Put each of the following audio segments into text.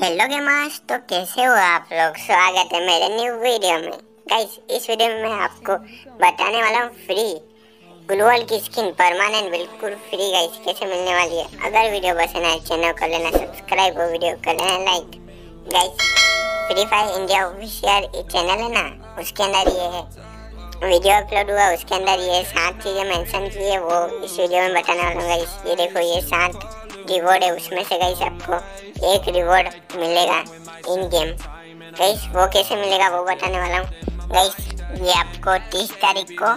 Hello gamers तो कैसे हो आप लोग? स्वागत है मेरे न्यू वीडियो में। गाइस इस वीडियो में मैं आपको बताने वाला हूँ फ्री ग्लोअल की स्किन परमानेंट बिल्कुल फ्री गाइस कैसे मिलने वाली है? अगर वीडियो पसंद आए चैनल कर लेना सब्सक्राइब और वीडियो कर लेना like guys Free Fire India official channel है ना, उसके अंदर ये है। वीडियो अपलोड हुआ, उसके अंदर ये सात चीज़ें मेंशन की है, वो इस वीडियो में बताने वाला हूँ गाइस ये देखो, ये सात रिवॉर्ड है, उसमें से गई आपको एक रिवॉर्ड मिलेगा इन गेम गाइस वो कैसे मिलेगा वो बताने वाला हूँ। गाइस ये आपको 30 तारीख को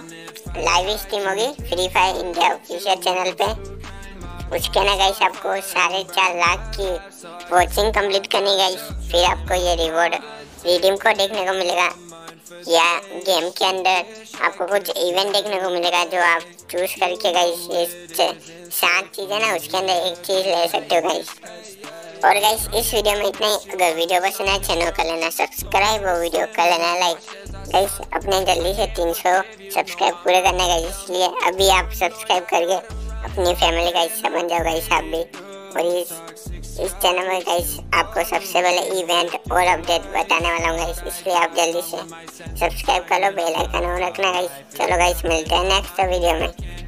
लाइव स्ट्रीम होगी Free Fire India official channel पे। उसके ना गाइस आपको साढ़े चार लाख की वॉचिंग कंप्लीट करनी गाइस फिर आपको ये रिवॉर्ड रिडीम को देखने को मिलेगा। या गेम के अंदर आपको कुछ इवेंट देखने को मिलेगा जो आप चूज़ करके गाइस ये सात चीज़ें ना उसके अंदर एक चीज़ ले सकते हो गाइस और गाइस इस वीडियो में इतना ही। अगर वीडियो पसंद आए चैनल कर लेना सब्सक्राइब और वीडियो कर लेना लाइक गाइस अपने जल्दी से 300 सब्सक्राइब पूरे करने का इसलिए अभी आप सब्सक्राइब करके अपनी फैमिली का हिस्सा बन जाओ गाइस आप भी। और इस इस चैनल में गाइस आपको सबसे पहले इवेंट और अपडेट बताने वाला हूँ गाइस इसलिए आप जल्दी से सब्सक्राइब कर लो बेल आइकन और रखना गाइस चलो गाइस मिलते हैं नेक्स्ट वीडियो में।